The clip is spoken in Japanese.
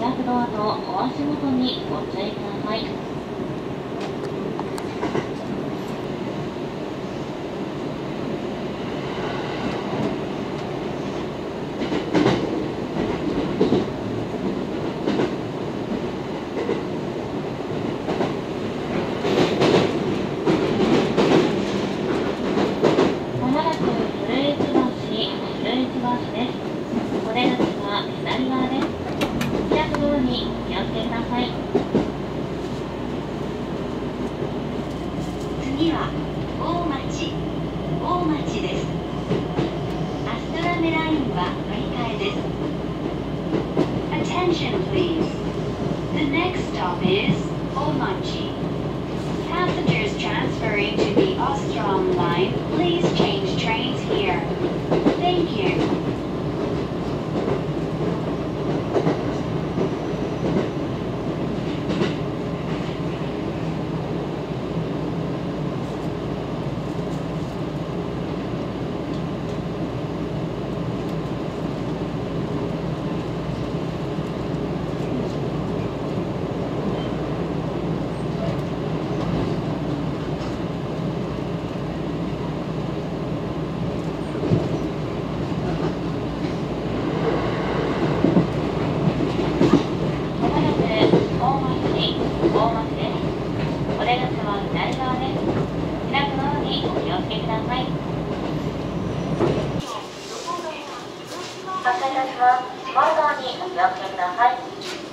開くドアとお足元にご注意ください。まもなく古市橋、古市橋です。お出口は左側です。開くドアに気をつけください。次は大町大町ですアストラメラインは乗り換えです Attention please The next stop is Omachi Passengers transferring to the Ostrom line please change trains here Thank you まもなく大町、大町です。お出口は左側です。開くドアにお気をつけください。発車いたします。ドアにお気をつけください。